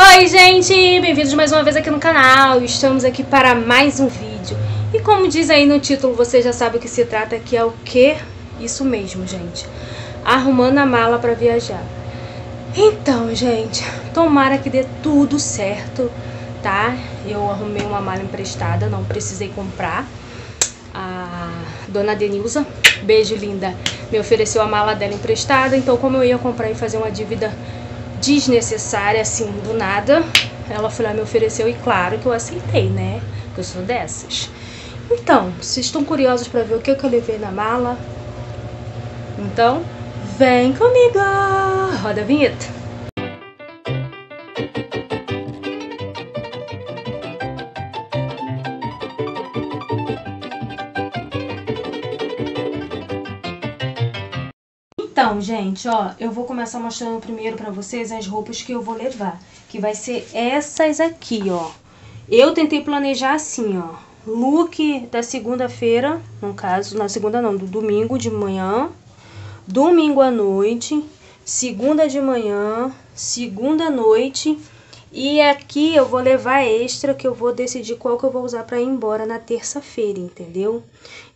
Oi gente, bem-vindos mais uma vez aqui no canal, estamos aqui para mais um vídeo. E como diz aí no título, você já sabe o que se trata, que é o que? Isso mesmo, gente. Arrumando a mala para viajar. Então, gente, tomara que dê tudo certo, tá? Eu arrumei uma mala emprestada, não precisei comprar. A dona Denilza, beijo linda, me ofereceu a mala dela emprestada. Então como eu ia comprar e fazer uma dívida desnecessária, assim, do nada. Ela foi lá me ofereceu e claro que eu aceitei, né? Porque eu sou dessas. Então, vocês estão curiosos para ver o que, que eu levei na mala? Então, vem comigo! Roda a vinheta! Então, gente, ó, eu vou começar mostrando primeiro pra vocês as roupas que eu vou levar. Que vai ser essas aqui, ó. Eu tentei planejar assim, ó. Look da segunda-feira, no caso, na segunda não, do domingo de manhã. Domingo à noite. Segunda de manhã. Segunda noite. E aqui eu vou levar extra que eu vou decidir qual que eu vou usar pra ir embora na terça-feira, entendeu?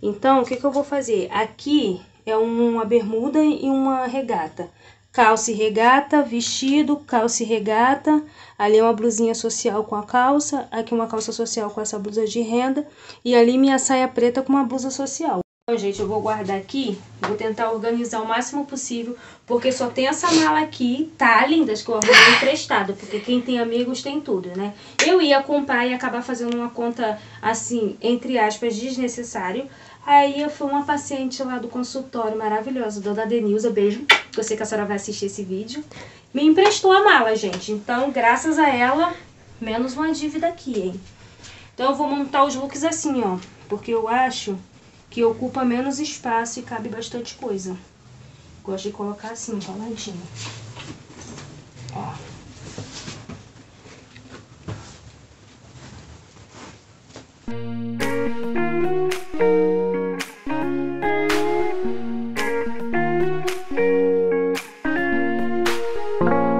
Então, o que que eu vou fazer? Aqui é uma bermuda e uma regata. Calça e regata, vestido, calça e regata. Ali é uma blusinha social com a calça, aqui uma calça social com essa blusa de renda e ali minha saia preta com uma blusa social. Então, gente, eu vou guardar aqui, vou tentar organizar o máximo possível, porque só tem essa mala aqui, tá, lindas, que eu arrumei emprestado, porque quem tem amigos tem tudo, né? Eu ia comprar e acabar fazendo uma conta, assim, entre aspas, desnecessário, Aí eu fui uma paciente lá do consultório maravilhosa, dona Denilza, beijo, que eu sei que a senhora vai assistir esse vídeo, me emprestou a mala, gente. Então, graças a ela, menos uma dívida aqui, hein? Então eu vou montar os looks assim, ó, porque eu acho que ocupa menos espaço e cabe bastante coisa. Gosto de colocar assim, coladinho. Ó. Ó,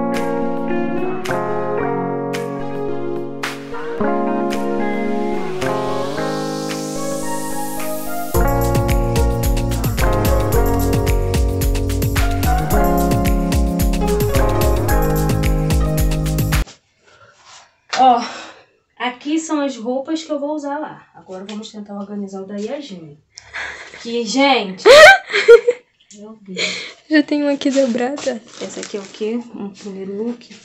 as roupas que eu vou usar lá. Agora vamos tentar organizar o da Yasmin. Que, gente... Meu Deus. Já tem uma aqui dobrada. Esse aqui é o quê? Um primeiro look.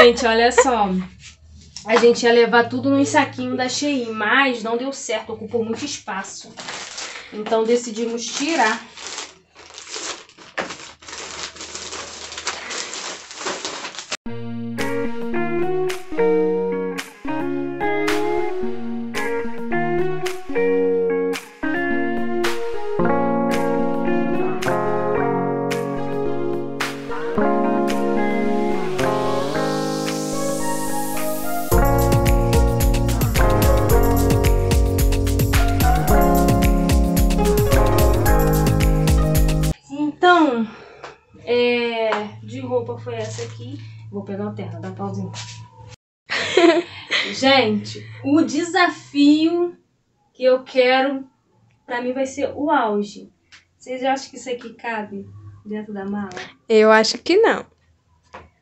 Gente, olha só. A gente ia levar tudo num saquinho da Shein, mas não deu certo, ocupou muito espaço. Então decidimos tirar. Pegar a terra, dá pauzinho. Gente, o desafio que eu quero pra mim vai ser o auge. Vocês acham que isso aqui cabe dentro da mala? Eu acho que não.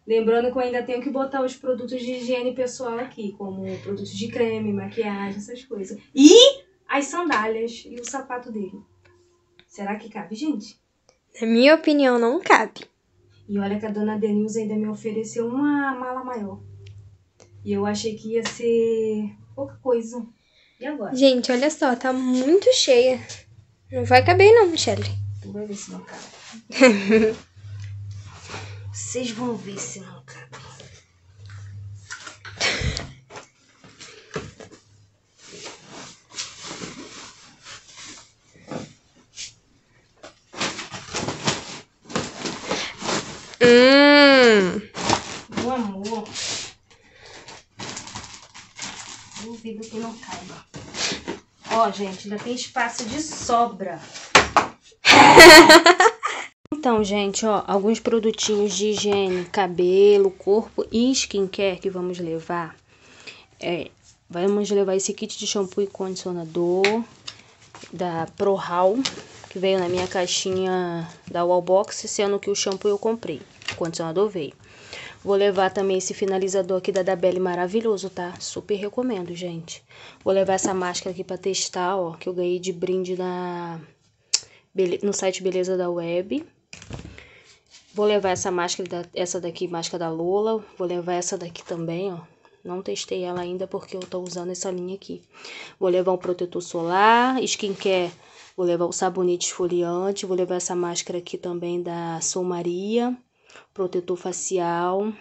Lembrando que eu ainda tenho que botar os produtos de higiene pessoal aqui, como produtos de creme, maquiagem, essas coisas. E as sandálias e o sapato dele. Será que cabe, gente? Na minha opinião, não cabe. E olha que a dona Denilza ainda me ofereceu uma mala maior. E eu achei que ia ser pouca coisa. E agora? Gente, olha só, tá muito cheia. Não vai caber não, Michelle. Tu vai ver se não cabe. Vocês vão ver se não cabe. Hum. Meu amor. Duvido que não caiba. Ó, gente, ainda tem espaço de sobra. Então, gente, ó, alguns produtinhos de higiene, cabelo, corpo e skincare que vamos levar. É, vamos levar esse kit de shampoo e condicionador da ProHal, que veio na minha caixinha da Wallbox, sendo que o shampoo eu comprei, o condicionador veio. Vou levar também esse finalizador aqui da Dabelle maravilhoso, tá? Super recomendo, gente. Vou levar essa máscara aqui pra testar, ó, que eu ganhei de brinde na... no site Beleza da Web. Vou levar essa máscara, da, essa daqui, máscara da Lola. Vou levar essa daqui também, ó. Não testei ela ainda porque eu tô usando essa linha aqui. Vou levar um protetor solar, skincare. Vou levar o sabonete esfoliante. Vou levar essa máscara aqui também da Sou Maria. Protetor facial.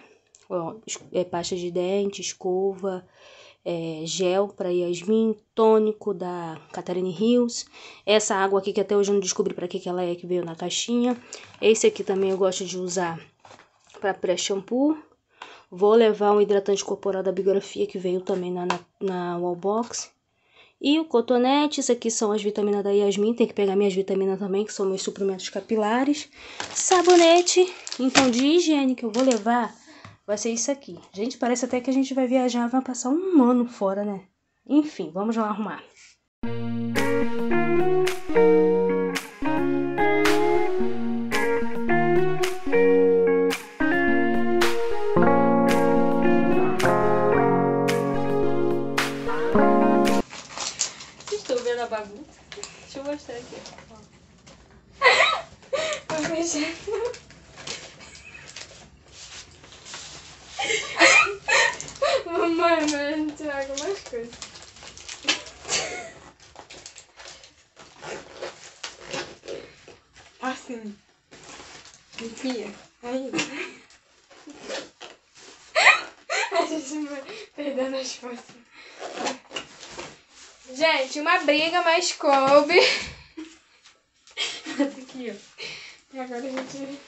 Ó, é, pasta de dente, escova é, gel para Yasmin, tônico da Catarine Hills. Essa água aqui que até hoje eu não descobri para que, que ela é, que veio na caixinha. Esse aqui também eu gosto de usar para pré-shampoo. Vou levar um hidratante corporal da biografia que veio também na, na, na Wallbox. E o cotonete, isso aqui são as vitaminas da Yasmin, tem que pegar minhas vitaminas também, que são meus suplementos capilares. Sabonete, então de higiene que eu vou levar vai ser isso aqui. Gente, parece até que a gente vai viajar, vai passar um ano fora, né? Enfim, vamos lá arrumar. Estou Gente, uma briga, mas coube. Aqui, ó. E agora a gente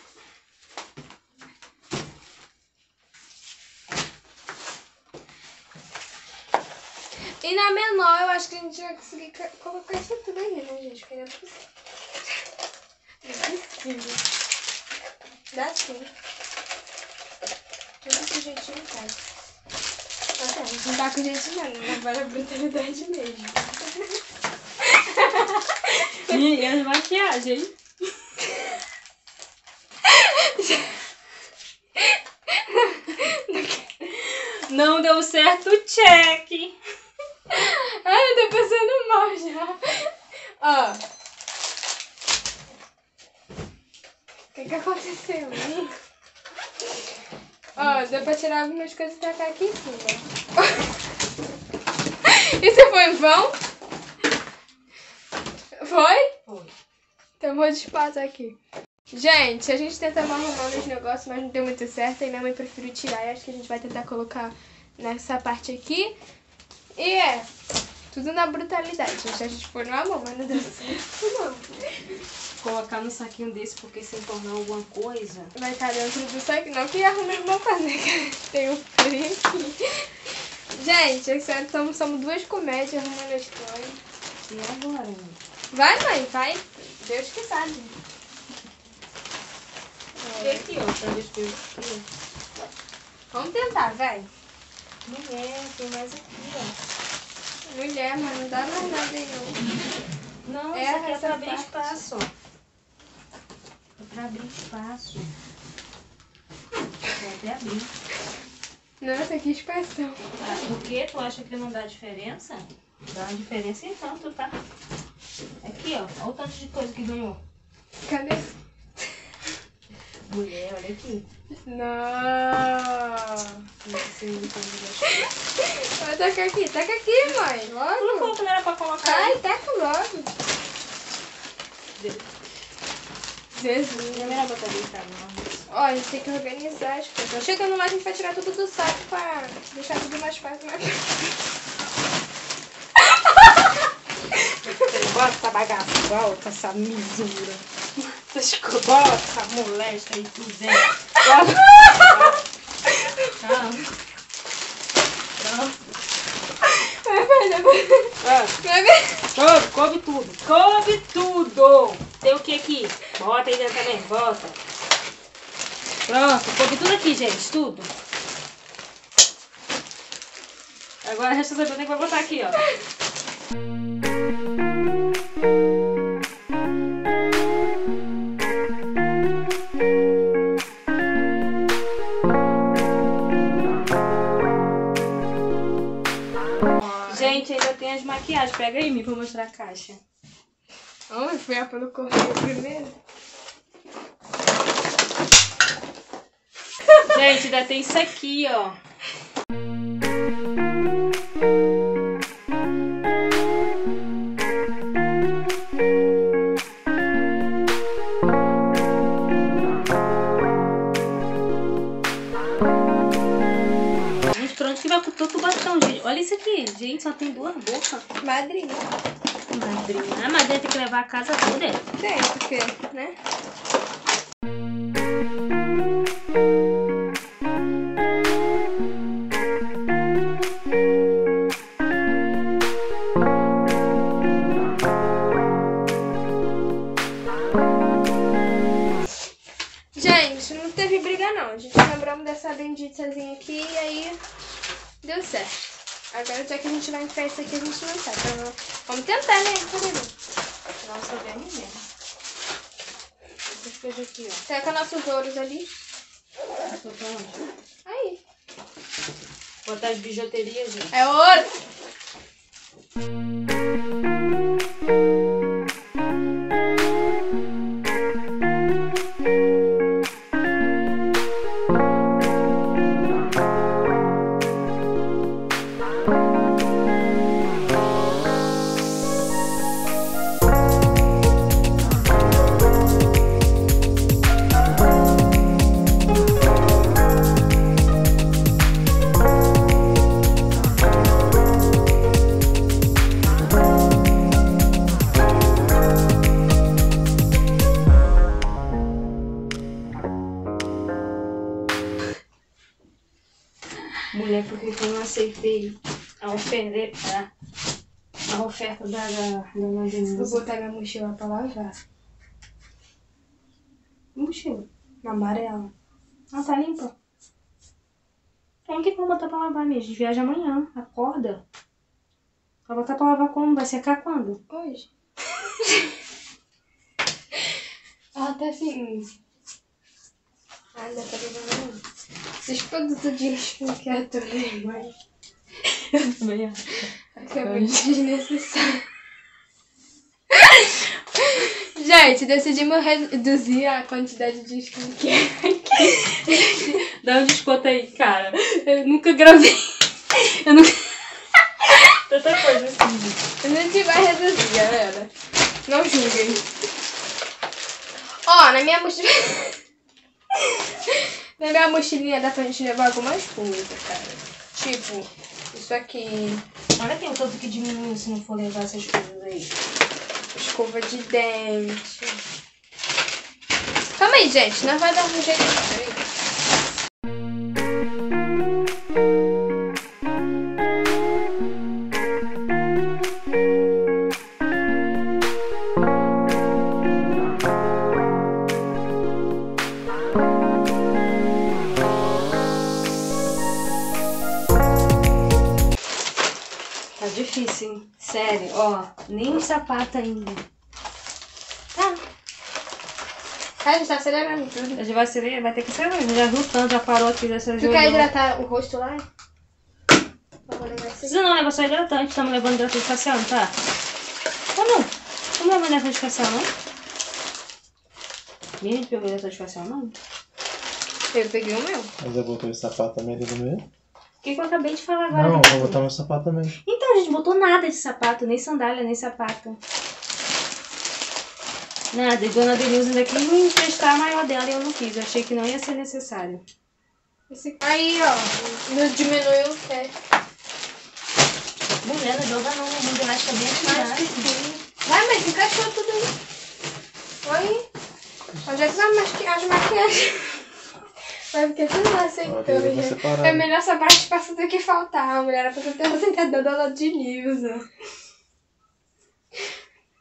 E na menor, eu acho que a gente vai conseguir colocar isso tudo aí, né, gente? Porque não é possível. Não é possível. Dá sim. Tudo que não faz. Até, não tá com gente não, não vale a brutalidade mesmo. E as maquiagens? Não deu certo o check. Ai, eu tô passando mal já. Ó. O que que aconteceu, hein? Ó, deu pra tirar algumas coisas pra cá aqui em cima. Isso foi em vão? Foi? Foi. Tem um monte de espaço aqui. Gente, a gente tenta arrumar os negócios, mas não deu muito certo. E minha mãe preferiu tirar. E acho que a gente vai tentar colocar nessa parte aqui. E é, tudo na brutalidade. Gente. A gente foi no amor, mas não deu certo, não. Colocar no saquinho desse porque se tornar alguma coisa. Vai estar dentro do saquinho. Não que arrume uma coisa, né? Tem um frio aqui. Gente, estamos, somos duas comédias arrumando as coisas. E agora, mãe? Vai, mãe, vai. Deus que sabe. É. pra ver se aqui. Vamos tentar, vai. Mulher, tem mais aqui, ó. Mulher, mas não dá mais nada aí, não. É, isso aqui é pra abrir parte. espaço, ó. É pra abrir espaço. Vou até abrir. Nossa, que expressão. Ah, por que tu acha que não dá diferença? Dá uma diferença em tanto, tá? Aqui, ó. Olha o tanto de coisa que ganhou. Cadê? Mulher, olha aqui. Não. Vai tacar aqui. Taca aqui, mãe. não Logo. falou que não era pra colocar. Ai, taca logo. Jesus. Não era pra deitado, não. Ó, a gente tem que organizar as coisas. Chegando lá, a gente vai tirar tudo do saco pra deixar tudo mais fácil. Bota essa bagaça, bota essa misura. Bota, molesta aí tudo dentro. Vai, vai. Coube, coube tudo. Coube tudo. Tem o que aqui? Bota aí dentro também, bota. Pronto, coube tudo aqui, gente, tudo. Agora resta saber onde é que vai botar aqui, ó. Gente, ainda tem as maquiagens. Pega aí, me vou mostrar a caixa. Vamos ver pelo correio primeiro. Gente, ainda tem isso aqui, ó. Gente, só tem duas bocas. Madrinha. Madrinha. A madrinha tem que levar a casa toda. é? Tem, porque, né? Aqui, ó. Seca nossos ouros ali. Tô pra onde? Aí. Botar as bijuterias, gente. É ouro! Eu aceitei a oferta, a oferta da, da, da Vou botar minha mochila pra lavar. Mochila. Amarela. Ah, tá limpa. Então, o que eu vou botar pra lavar mesmo? A gente viaja amanhã. Acorda. Vai botar pra lavar como? Vai secar quando? Hoje. Ela tá assim. Ai, dá pra levar não. Esses produtos de skincare também, mas. Amanhã. Acho que é muito desnecessário. Gente, decidimos reduzir a quantidade de skincare aqui. Dá um desconto aí, cara. Eu nunca gravei. Eu nunca. Tanta coisa assim. A gente vai reduzir, galera. Não julguem. Ó, na minha mochila. na minha mochilinha dá pra gente levar algumas coisas, cara. Tipo, isso aqui. Olha tem o tanto que diminui se não for levar essas coisas aí. Escova de dente. Calma aí, gente. Não vai dar um jeito ainda. Tá. Tá, a gente tá acelerando tudo. A gente vai, ser, vai ter que ser, já viu tanto, já parou aqui dessa Tu quer hidratar o rosto lá? Precisa não, leva só hidratante. Estamos levando hidratante facial, não tá? Ou não? Vamos levar hidratante facial, não? Ninguém gente pegou hidratante facial, não? Eu peguei o meu. Mas eu botou esse sapato também ali no meio? O que, que eu acabei de falar agora? Não, vou botar meu sapato também. Então, a gente botou nada de sapato, nem sandália, nem sapato. Nada, e dona Denilza ainda quis me emprestar a maior dela e eu não quis. Eu achei que não ia ser necessário. Esse... Aí, ó. Não diminuiu o pé. Mulher, não joga não, o mundo elástica bem Mais. Vai, mas encaixou tudo aí. Aí. Onde é que vai maqui... as maquiagens? Vai porque tu não Ó, aceitou, eu vou gente. separar. É melhor essa parte passa do que faltar. A mulher era pra ter aceitado da aula de Nilza.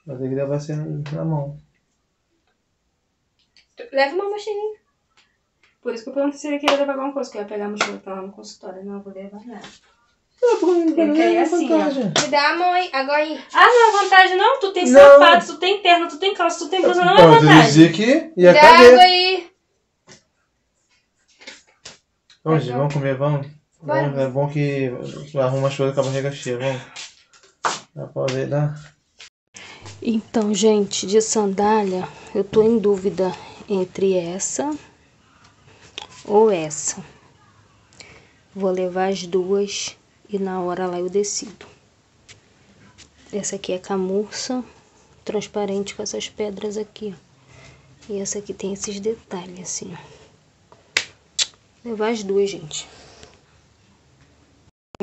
Vai ter que levar assim na mão. Leva uma mochilinha. Por isso que eu perguntei se ele queria levar alguma coisa, que eu ia pegar a mochila pra lá no consultório. Não, eu vou levar nada. Eu ir assim, ó. Me dá a mão aí, agora aí. Ah, não é vantagem não? Tu tem Não. sapato, tu tem terno, tu tem calça, tu tem blusa, não é vantagem. dizia que ia Dá água aí. Vamos, gente, vamos comer, vamos. Vamos, É bom que arruma as coisas com a barriga cheia, vamos. Dá pra ver, dá. Então, gente, de sandália, eu tô em dúvida entre essa ou essa. Vou levar as duas e na hora lá eu decido. Essa aqui é camurça, transparente com essas pedras aqui, ó. E essa aqui tem esses detalhes, assim, ó. Levar as duas, gente.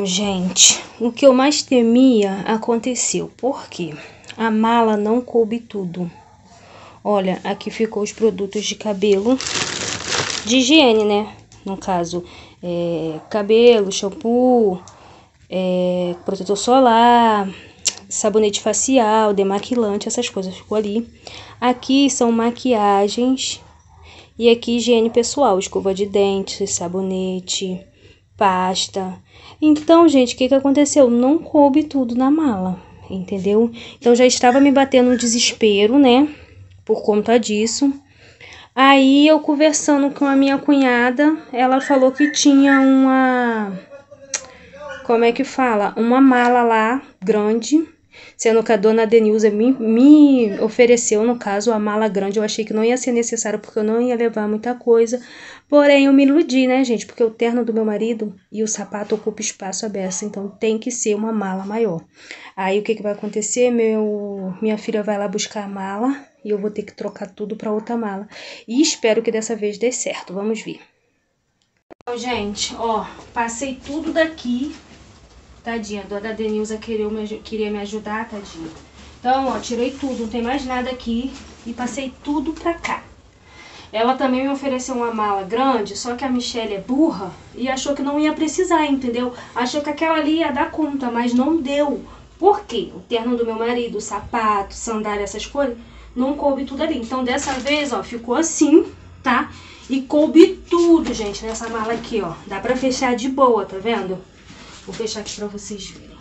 Gente, o que eu mais temia aconteceu. Por quê? A mala não coube tudo. Olha, aqui ficou os produtos de cabelo. De higiene, né? No caso, é, cabelo, shampoo, é, protetor solar, sabonete facial, demaquilante, essas coisas ficou ali. Aqui são maquiagens e aqui higiene pessoal, escova de dentes, sabonete, pasta. Então, gente, o que, que aconteceu? Não coube tudo na mala, entendeu? Então já estava me batendo um desespero, né? Por conta disso. Aí eu conversando com a minha cunhada, ela falou que tinha uma. Como é que fala? Uma mala lá, grande. Sendo que a dona Denilza me, me ofereceu, no caso, a mala grande. Eu achei que não ia ser necessário porque eu não ia levar muita coisa. Porém, eu me iludi, né, gente? Porque o terno do meu marido e o sapato ocupam espaço aberto. Então tem que ser uma mala maior. Aí o que, que vai acontecer? Meu, minha filha vai lá buscar a mala e eu vou ter que trocar tudo para outra mala. E espero que dessa vez dê certo. Vamos ver. Então, gente, ó, passei tudo daqui. Tadinha, a dona Denilza queria me, queria me ajudar, tadinha. Então, ó, tirei tudo, não tem mais nada aqui. E passei tudo pra cá. Ela também me ofereceu uma mala grande, só que a Michelle é burra e achou que não ia precisar, entendeu? Achou que aquela ali ia dar conta, mas não deu. Por quê? O terno do meu marido, sapato, sandália, essas coisas, não coube tudo ali. Então, dessa vez, ó, ficou assim, tá? E coube tudo, gente, nessa mala aqui, ó. Dá pra fechar de boa, tá vendo? Vou fechar aqui pra vocês verem.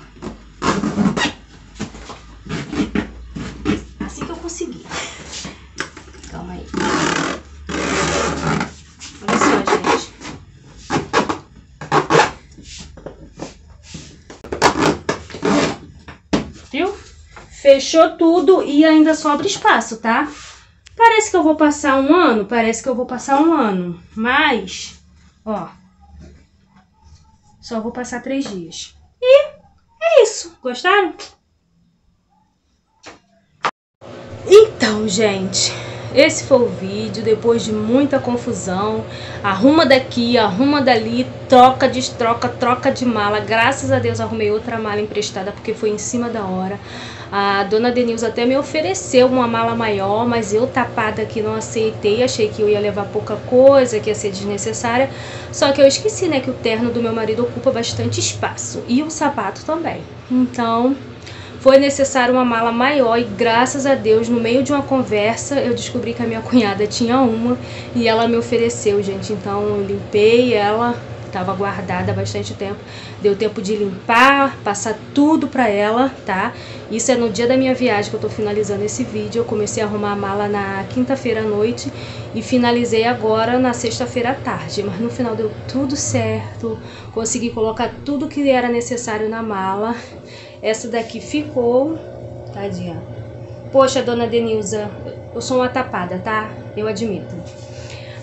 Assim que eu consegui. Calma aí. Olha só, gente. Viu? Fechou tudo e ainda sobra espaço, tá? Parece que eu vou passar um ano, parece que eu vou passar um ano, mas, ó, só vou passar três dias. E é isso. Gostaram? Então, gente, esse foi o vídeo. Depois de muita confusão, arruma daqui, arruma dali, troca, destroca, troca de mala. Graças a Deus arrumei outra mala emprestada porque foi em cima da hora. A dona Denilza até me ofereceu uma mala maior, mas eu tapada aqui não aceitei. Achei que eu ia levar pouca coisa, que ia ser desnecessária. Só que eu esqueci, né, que o terno do meu marido ocupa bastante espaço e o sapato também. Então, foi necessário uma mala maior e graças a Deus, no meio de uma conversa, eu descobri que a minha cunhada tinha uma e ela me ofereceu, gente. Então eu limpei ela, estava guardada há bastante tempo. Deu tempo de limpar, passar tudo pra ela, tá? Isso é no dia da minha viagem que eu tô finalizando esse vídeo. Eu comecei a arrumar a mala na quinta-feira à noite e finalizei agora na sexta-feira à tarde. Mas no final deu tudo certo, consegui colocar tudo que era necessário na mala. Essa daqui ficou, tadinha. Poxa, dona Denilza, eu sou uma tapada, tá? Eu admito.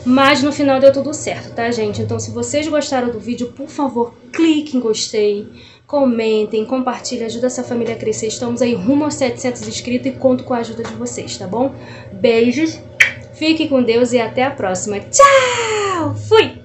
Mas no final deu tudo certo, tá, gente? Então, se vocês gostaram do vídeo, por favor, clique em gostei, comentem, compartilhem, ajuda essa família a crescer. Estamos aí rumo aos 700 inscritos e conto com a ajuda de vocês, tá bom? Beijos, fique com Deus e até a próxima. Tchau! Fui!